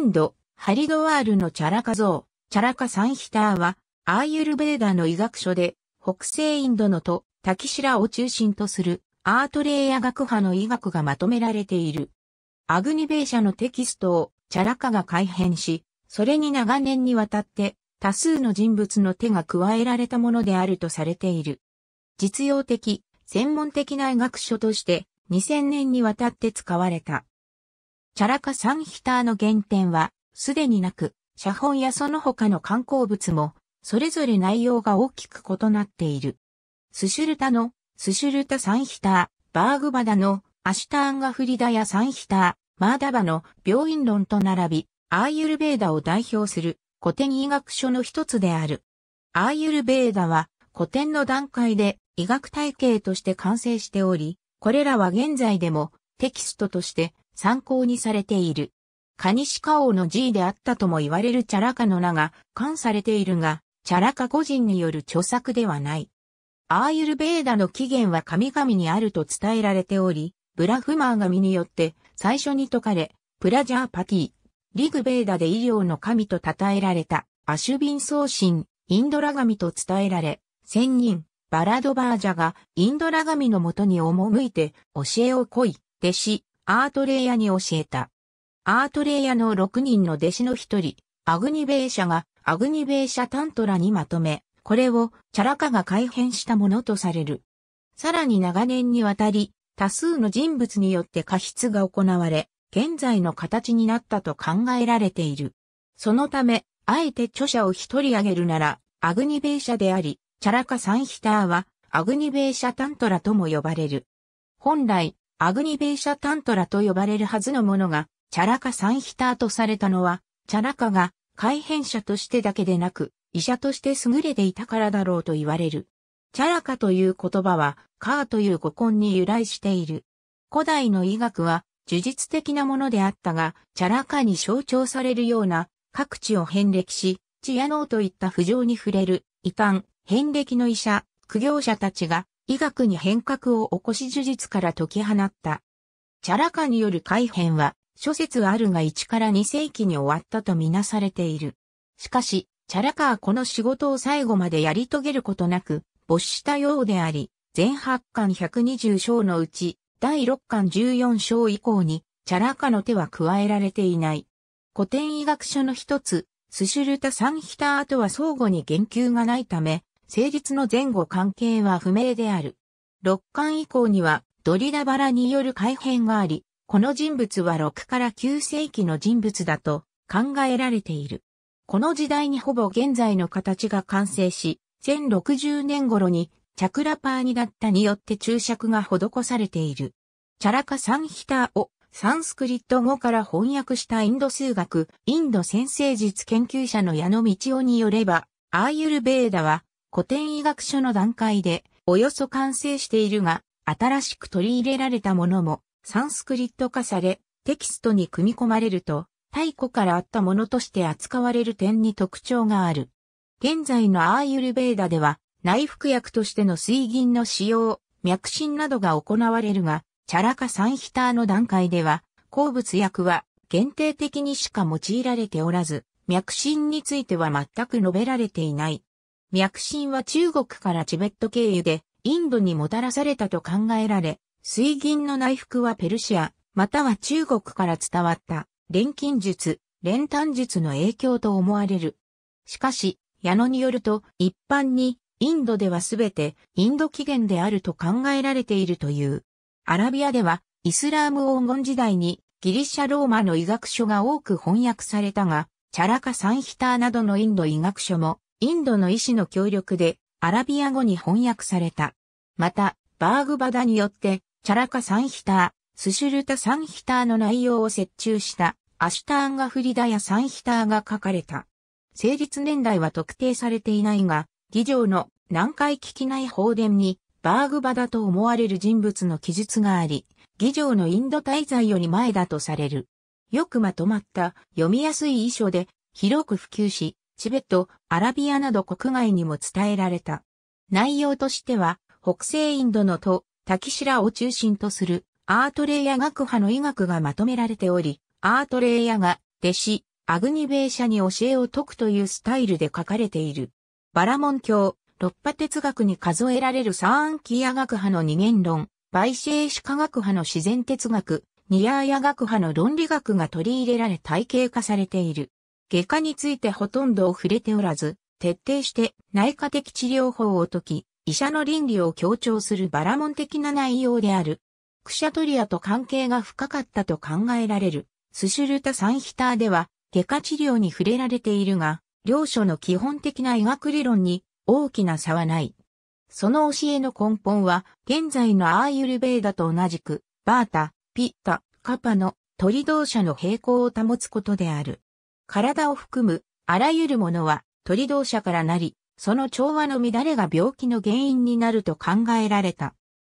インド、ハリドワールのチャラカ像、チャラカサンヒターは、アーユルベーダの医学書で、北西インドのと、タキシラを中心とする、アートレイヤ学派の医学がまとめられている。アグニベーシャのテキストを、チャラカが改変し、それに長年にわたって、多数の人物の手が加えられたものであるとされている。実用的、専門的な医学書として、2000年にわたって使われた。チャラカサンヒターの原点は、すでになく、写本やその他の観光物も、それぞれ内容が大きく異なっている。スシュルタの、スシュルタサンヒター、バーグバダの、アシュターンガフリダやサンヒター、マーダバの病院論と並び、アーユルベーダを代表する古典医学書の一つである。アーユルベーダは古典の段階で医学体系として完成しており、これらは現在でもテキストとして参考にされている。カニシカ王の G であったとも言われるチャラカの名が冠されているが、チャラカ個人による著作ではない。アーユルベーダの起源は神々にあると伝えられており、ブラフマー神によって最初に説かれ、プラジャーパティ、リグベーダで医療の神と称えられたアシュビン送信、インドラ神と伝えられ、仙人、バラドバージャがインドラ神のもとに赴いて教えを来い、弟子、アートレイヤに教えた。アートレイヤの6人の弟子の一人、アグニベーシャがアグニベーシャタントラにまとめ、これをチャラカが改変したものとされる。さらに長年にわたり、多数の人物によって過失が行われ、現在の形になったと考えられている。そのため、あえて著者を一人挙げるなら、アグニベーシャであり、チャラカサンヒターは、アグニベーシャタントラとも呼ばれる。本来、アグニベーシャタントラと呼ばれるはずのものが、チャラカサンヒターとされたのは、チャラカが改変者としてだけでなく、医者として優れていたからだろうと言われる。チャラカという言葉は、カーという語根に由来している。古代の医学は、呪術的なものであったが、チャラカに象徴されるような、各地を遍歴し、チアノーといった不条に触れる、異端、遍歴の医者、苦行者たちが、医学に変革を起こし呪術から解き放った。チャラカによる改変は、諸説あるが1から2世紀に終わったとみなされている。しかし、チャラカはこの仕事を最後までやり遂げることなく、没したようであり、全8巻120章のうち、第6巻14章以降に、チャラカの手は加えられていない。古典医学書の一つ、スシュルタ・サンヒターとは相互に言及がないため、成立の前後関係は不明である。6巻以降には、ドリダバラによる改変があり、この人物は6から9世紀の人物だと考えられている。この時代にほぼ現在の形が完成し、1060年頃にチャクラパーニダッタによって注釈が施されている。チャラカサンヒターをサンスクリット語から翻訳したインド数学、インド先生術研究者の矢野道夫によれば、アーユルベーダは古典医学書の段階でおよそ完成しているが、新しく取り入れられたものもサンスクリット化され、テキストに組み込まれると、太古からあったものとして扱われる点に特徴がある。現在のアーユルベーダでは、内服薬としての水銀の使用、脈診などが行われるが、チャラカサンヒターの段階では、鉱物薬は限定的にしか用いられておらず、脈診については全く述べられていない。脈診は中国からチベット経由でインドにもたらされたと考えられ、水銀の内服はペルシア、または中国から伝わった錬金術、錬炭術の影響と思われる。しかし、矢野によると、一般に、インドではすべて、インド起源であると考えられているという。アラビアでは、イスラーム黄金時代に、ギリシャローマの医学書が多く翻訳されたが、チャラカ・サンヒターなどのインド医学書も、インドの医師の協力で、アラビア語に翻訳された。また、バーグバダによって、チャラカ・サンヒター、スシュルタ・サンヒターの内容を折衷したアシュターンガフリダやサンヒターが書かれた。成立年代は特定されていないが、議場の南海聞きない放電にバーグバだと思われる人物の記述があり、議場のインド滞在より前だとされる。よくまとまった読みやすい遺書で広く普及し、チベット、アラビアなど国外にも伝えられた。内容としては、北西インドの都、タキシラを中心とするアートレイヤ学派の医学がまとめられており、アートレイヤが弟子、アグニベーシャに教えを説くというスタイルで書かれている。バラモン教、六派哲学に数えられるサーンキア学派の二元論、バイシェイシカ学派の自然哲学、ニアーヤ学派の論理学が取り入れられ体系化されている。外科についてほとんど触れておらず、徹底して内科的治療法を解き、医者の倫理を強調するバラモン的な内容である。クシャトリアと関係が深かったと考えられる。スシュルタ・サンヒターでは、外科治療に触れられているが、両書の基本的な医学理論に大きな差はない。その教えの根本は、現在のアーユルベーダと同じく、バータ、ピッタ、カパの鳥同社の平行を保つことである。体を含むあらゆるものは鳥同社からなり、その調和の乱れが病気の原因になると考えられた。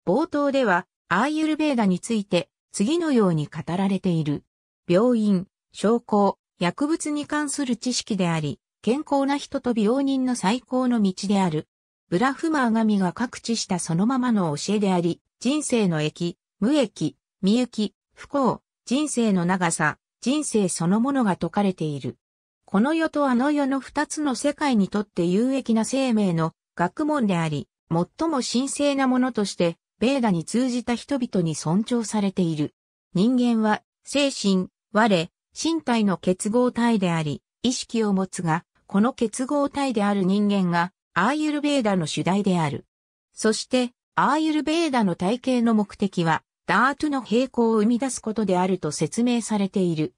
冒頭では、アーユルベーダについて次のように語られている。病院、症候、薬物に関する知識であり、健康な人と病人の最高の道である。ブラフマー神が各地したそのままの教えであり、人生の益、無益、未益、不幸、人生の長さ、人生そのものが説かれている。この世とあの世の二つの世界にとって有益な生命の学問であり、最も神聖なものとして、ベーダに通じた人々に尊重されている。人間は、精神、我、身体の結合体であり、意識を持つが、この結合体である人間が、アーユルベーダの主題である。そして、アーユルベーダの体系の目的は、ダートの平行を生み出すことであると説明されている。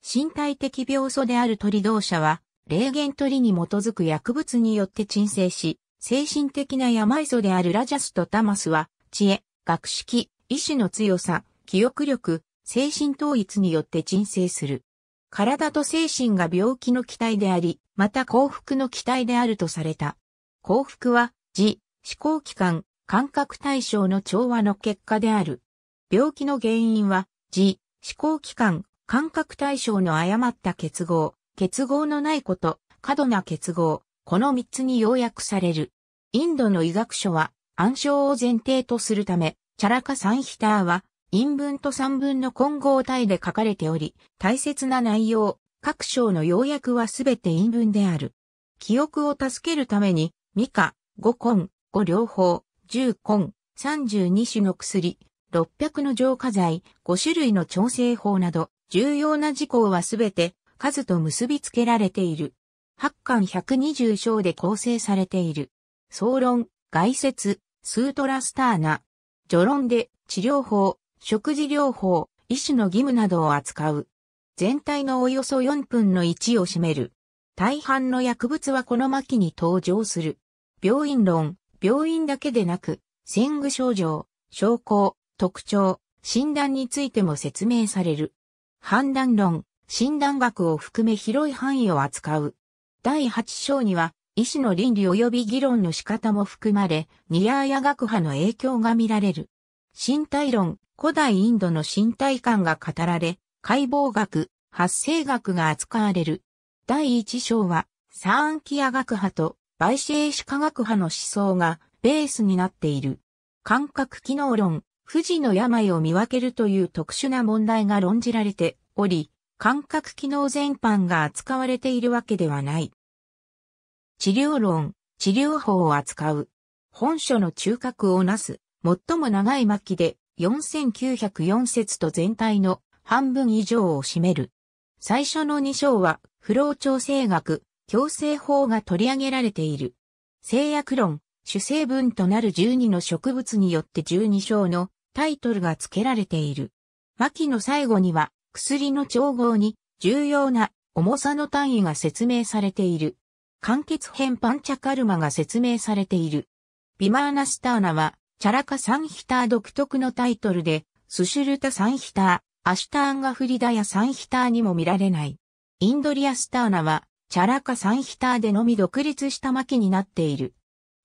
身体的病素である鳥同社は、霊言鳥に基づく薬物によって鎮静し、精神的な病素であるラジャスとタマスは、知恵、学識、意志の強さ、記憶力、精神統一によって鎮静する。体と精神が病気の期待であり、また幸福の期待であるとされた。幸福は、自、思考器官、感覚対象の調和の結果である。病気の原因は、自、思考器官、感覚対象の誤った結合、結合のないこと、過度な結合、この三つに要約される。インドの医学書は暗唱を前提とするため、チャラカサンヒターは陰文と三文の混合体で書かれており、大切な内容、各章の要約はすべて陰文である。記憶を助けるために、ミカ、五根、五両方、十根、三十二種の薬、六百の浄化剤、五種類の調整法など、重要な事項はすべて数と結びつけられている。八巻百二十章で構成されている。総論、外説、スートラスターナ。序論で治療法、食事療法、医師の義務などを扱う。全体のおよそ4分の1を占める。大半の薬物はこの末期に登場する。病院論、病院だけでなく、戦具症状、症候、特徴、診断についても説明される。判断論、診断学を含め広い範囲を扱う。第8章には、医師の倫理及び議論の仕方も含まれ、ニアーヤ学派の影響が見られる。身体論、古代インドの身体感が語られ、解剖学、発生学が扱われる。第一章は、サーンキア学派とバイシェーシ科学派の思想がベースになっている。感覚機能論、富士の病を見分けるという特殊な問題が論じられており、感覚機能全般が扱われているわけではない。治療論、治療法を扱う。本書の中核をなす、最も長い末期で4904節と全体の半分以上を占める。最初の2章は、不老調整学、強制法が取り上げられている。制約論、主成分となる12の植物によって12章のタイトルが付けられている。末期の最後には、薬の調合に重要な重さの単位が説明されている。完結編パンチャカルマが説明されている。ビマーナスターナはチャラカ・サンヒター独特のタイトルで、スシュルタ・サンヒター、アシュターンガフリダやサンヒターにも見られない。インドリアスターナは、チャラカ・サンヒターでのみ独立した巻になっている。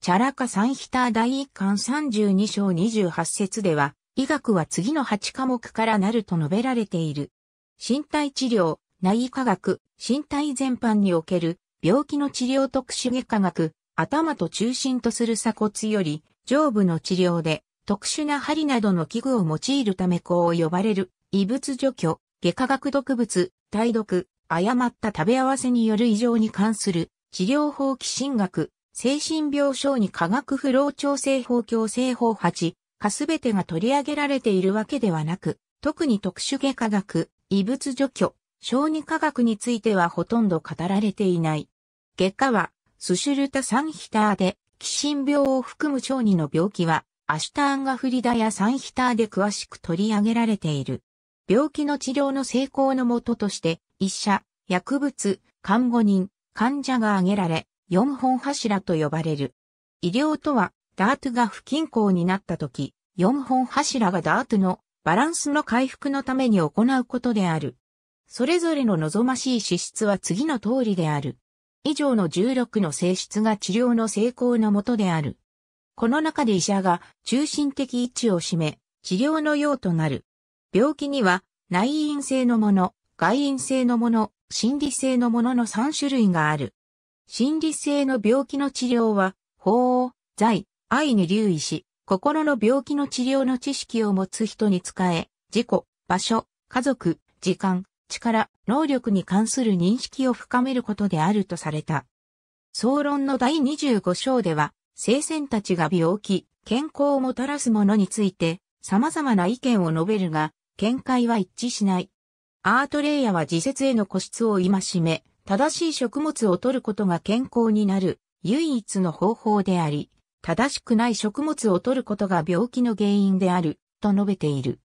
チャラカ・サンヒター第一巻32章28節では、医学は次の8科目からなると述べられている。身体治療、内科学、身体全般における病気の治療特殊外科学、頭と中心とする鎖骨より上部の治療で特殊な針などの器具を用いるためこう呼ばれる異物除去、外科学毒物、体毒、誤った食べ合わせによる異常に関する治療法基進学、精神病症に化学フロー調整法強制法8かすべてが取り上げられているわけではなく、特に特殊外科学、異物除去、小児科学についてはほとんど語られていない。結果は、スシュルタサンヒターで、寄進病を含む小児の病気は、アシュターンガフリダやサンヒターで詳しく取り上げられている。病気の治療の成功のもととして、医者、薬物、看護人、患者が挙げられ、4本柱と呼ばれる。医療とは、ダートが不均衡になった時、4本柱がダートのバランスの回復のために行うことである。それぞれの望ましい資質は次の通りである。以上の16の性質が治療の成功のもとである。この中で医者が中心的位置を占め、治療の用となる。病気には内因性のもの、外因性のもの、心理性のものの3種類がある。心理性の病気の治療は、法、財、愛に留意し、心の病気の治療の知識を持つ人に使え、自己、場所、家族、時間、力、能力に関する認識を深めることであるとされた。総論の第25章では、聖戦たちが病気、健康をもたらすものについて、様々な意見を述べるが、見解は一致しない。アートレイヤは自説への固執を戒め、正しい食物を摂ることが健康になる唯一の方法であり、正しくない食物を摂ることが病気の原因である、と述べている。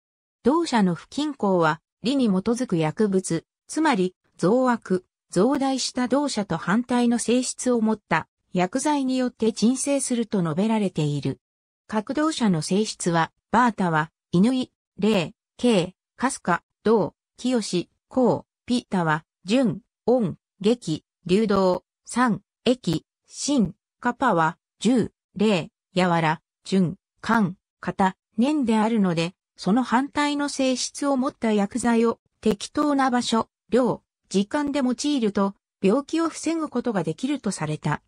同社の不均衡は、理に基づく薬物、つまり、増悪、増大した同社と反対の性質を持った薬剤によって鎮静すると述べられている。各同社の性質は、バータは、犬井、霊、慶、カスカ、銅、清、コウ、ピータは、純、音、劇、流動、酸、液、芯、カパは、十、霊、柔ら、純、寒、型、粘であるので、その反対の性質を持った薬剤を適当な場所、量、時間で用いると病気を防ぐことができるとされた。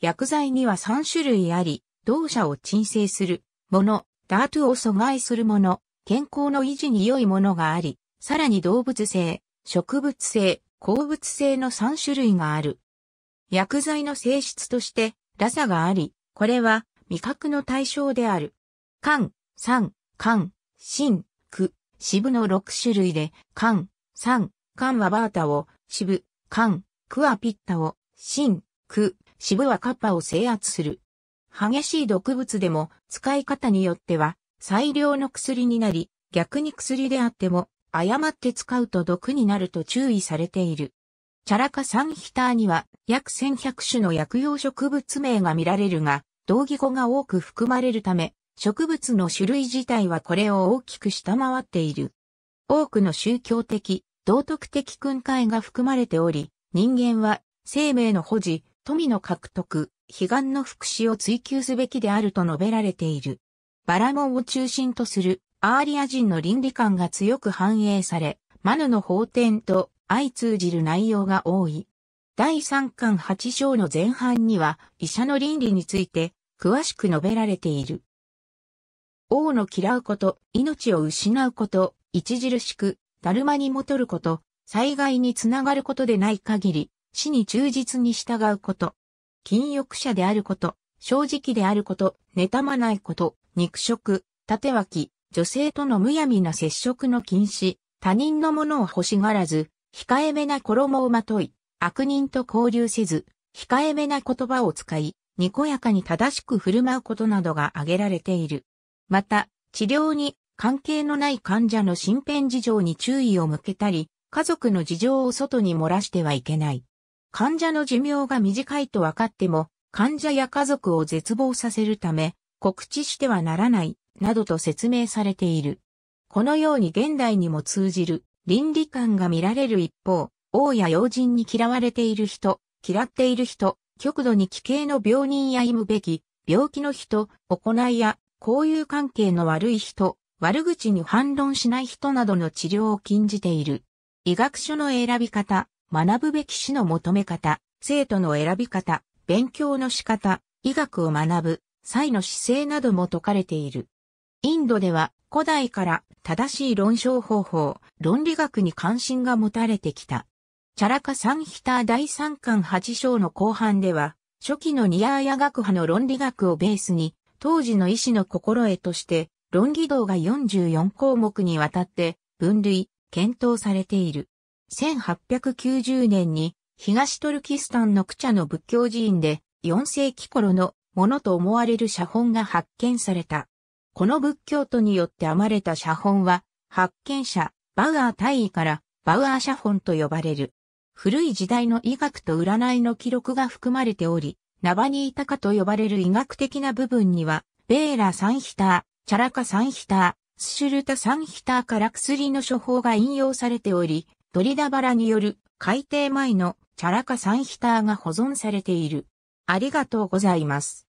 薬剤には3種類あり、動作を鎮静するもの、ダートを阻害するもの、健康の維持に良いものがあり、さらに動物性、植物性、鉱物性の3種類がある。薬剤の性質として、ラサがあり、これは味覚の対象である。肝、酸、肝、心、苦、渋の6種類で、肝、酸、肝はバータを、渋、肝、苦はピッタを、心、苦、渋はカッパを制圧する。激しい毒物でも使い方によっては最良の薬になり、逆に薬であっても誤って使うと毒になると注意されている。チャラカサンヒターには約1100種の薬用植物名が見られるが、同義語が多く含まれるため、植物の種類自体はこれを大きく下回っている。多くの宗教的、道徳的訓戒が含まれており、人間は生命の保持、富の獲得、悲願の福祉を追求すべきであると述べられている。バラモンを中心とするアーリア人の倫理観が強く反映され、マヌの法典と相通じる内容が多い。第3巻8章の前半には医者の倫理について詳しく述べられている。王の嫌うこと、命を失うこと、著しく、だるまに戻ること、災害につながることでない限り、死に忠実に従うこと、禁欲者であること、正直であること、妬まないこと、肉食、縦脇、女性とのむやみな接触の禁止、他人のものを欲しがらず、控えめな衣をまとい、悪人と交流せず、控えめな言葉を使い、にこやかに正しく振る舞うことなどが挙げられている。また、治療に関係のない患者の身辺事情に注意を向けたり、家族の事情を外に漏らしてはいけない。患者の寿命が短いと分かっても、患者や家族を絶望させるため、告知してはならない、などと説明されている。このように現代にも通じる倫理観が見られる一方、王や要人に嫌われている人、嫌っている人、極度に奇形の病人や忌むべき、病気の人、行いや交友関係の悪い人、悪口に反論しない人などの治療を禁じている。医学書の選び方、学ぶべき死の求め方、生徒の選び方、勉強の仕方、医学を学ぶ、際の姿勢なども説かれている。インドでは古代から正しい論証方法、論理学に関心が持たれてきた。チャラカサンヒター第3巻8章の後半では、初期のニアーヤ学派の論理学をベースに、当時の医師の心得として、論議道が44項目にわたって分類、検討されている。1890年に東トルキスタンのクチャの仏教寺院で4世紀頃のものと思われる写本が発見された。この仏教徒によって編まれた写本は、発見者、バウアー大尉からバウアー写本と呼ばれる。古い時代の医学と占いの記録が含まれており、ナバニータカと呼ばれる医学的な部分には、ベーラ・サンヒター、チャラカ・サンヒター、スシュルタ・サンヒターから薬の処方が引用されており、ドリダバラによる改訂前のチャラカ・サンヒターが保存されている。ありがとうございます。